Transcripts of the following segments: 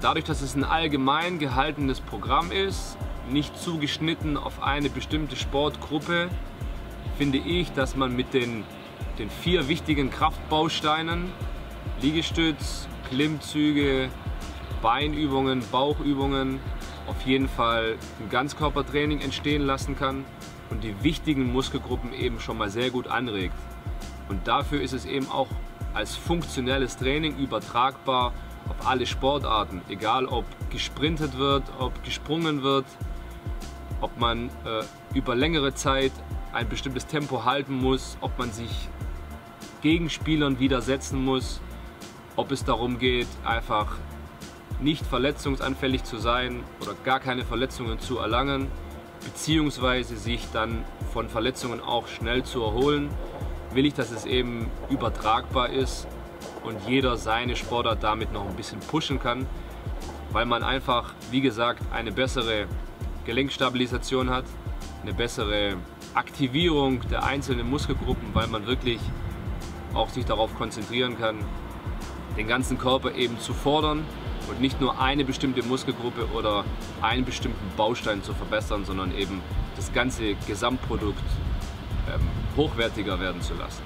Dadurch, dass es ein allgemein gehaltenes Programm ist, nicht zugeschnitten auf eine bestimmte Sportgruppe, finde ich, dass man mit den, den vier wichtigen Kraftbausteinen, Liegestütz, Klimmzüge, Beinübungen, Bauchübungen, auf jeden Fall ein Ganzkörpertraining entstehen lassen kann und die wichtigen Muskelgruppen eben schon mal sehr gut anregt. Und dafür ist es eben auch als funktionelles Training übertragbar auf alle Sportarten, egal ob gesprintet wird, ob gesprungen wird, ob man äh, über längere Zeit ein bestimmtes Tempo halten muss, ob man sich Gegenspielern widersetzen muss, ob es darum geht, einfach nicht verletzungsanfällig zu sein oder gar keine Verletzungen zu erlangen, beziehungsweise sich dann von Verletzungen auch schnell zu erholen, will ich, dass es eben übertragbar ist und jeder seine Sportart damit noch ein bisschen pushen kann, weil man einfach, wie gesagt, eine bessere Gelenkstabilisation hat, eine bessere Aktivierung der einzelnen Muskelgruppen, weil man wirklich auch sich darauf konzentrieren kann, den ganzen Körper eben zu fordern und nicht nur eine bestimmte Muskelgruppe oder einen bestimmten Baustein zu verbessern, sondern eben das ganze Gesamtprodukt ähm, hochwertiger werden zu lassen.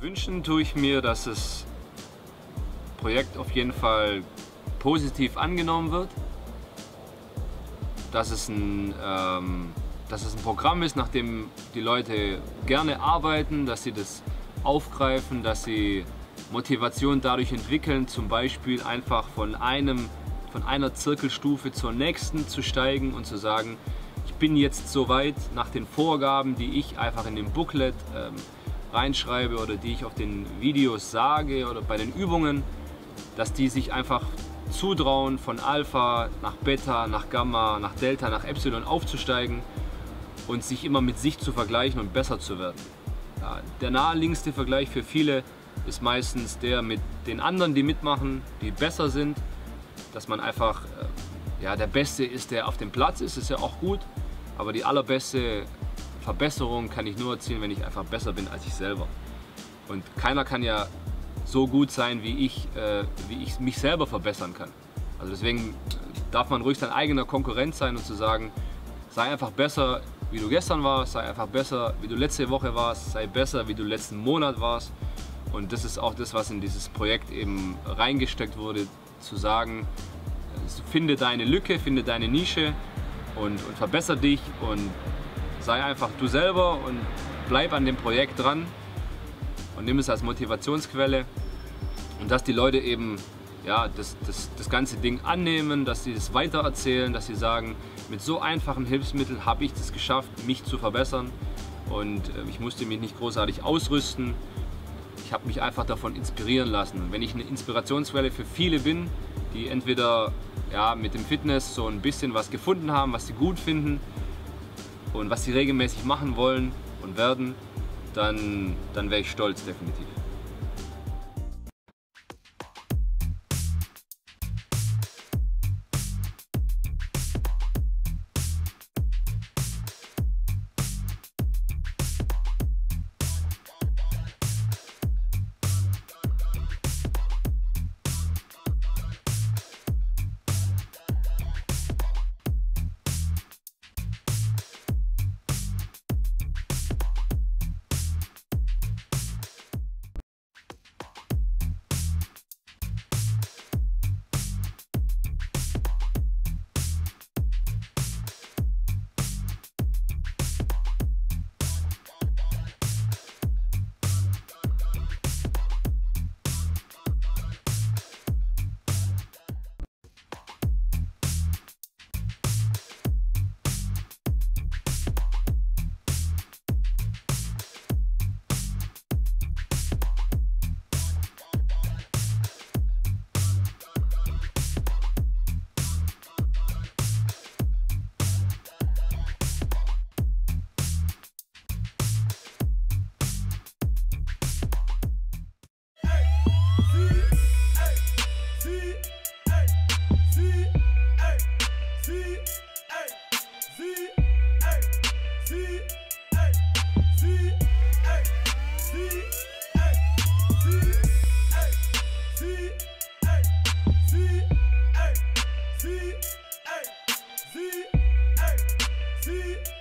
Wünschen tue ich mir, dass das Projekt auf jeden Fall positiv angenommen wird, dass es ein, ähm, dass es ein Programm ist, nach dem die Leute gerne arbeiten, dass sie das aufgreifen, dass sie Motivation dadurch entwickeln, zum Beispiel einfach von, einem, von einer Zirkelstufe zur nächsten zu steigen und zu sagen, ich bin jetzt so weit nach den Vorgaben, die ich einfach in dem Booklet ähm, reinschreibe oder die ich auf den Videos sage oder bei den Übungen, dass die sich einfach zutrauen, von Alpha nach Beta, nach Gamma, nach Delta, nach Epsilon aufzusteigen und sich immer mit sich zu vergleichen und besser zu werden. Ja, der naheliegendste Vergleich für viele ist meistens der mit den anderen, die mitmachen, die besser sind, dass man einfach äh, ja, der Beste ist, der auf dem Platz ist, ist ja auch gut, aber die allerbeste Verbesserung kann ich nur erzielen, wenn ich einfach besser bin als ich selber. Und keiner kann ja so gut sein, wie ich, äh, wie ich mich selber verbessern kann. Also deswegen darf man ruhig sein eigener Konkurrent sein und zu sagen, sei einfach besser, wie du gestern warst, sei einfach besser, wie du letzte Woche warst, sei besser, wie du letzten Monat warst. Und das ist auch das, was in dieses Projekt eben reingesteckt wurde, zu sagen, finde deine Lücke, finde deine Nische und, und verbessere dich und sei einfach du selber und bleib an dem Projekt dran und nimm es als Motivationsquelle und dass die Leute eben ja, das, das, das ganze Ding annehmen, dass sie es weitererzählen, dass sie sagen, mit so einfachen Hilfsmitteln habe ich es geschafft, mich zu verbessern und äh, ich musste mich nicht großartig ausrüsten. Ich habe mich einfach davon inspirieren lassen. Und wenn ich eine Inspirationsquelle für viele bin, die entweder ja, mit dem Fitness so ein bisschen was gefunden haben, was sie gut finden, und was sie regelmäßig machen wollen und werden, dann, dann wäre ich stolz definitiv. Z, A, Z, A, Z.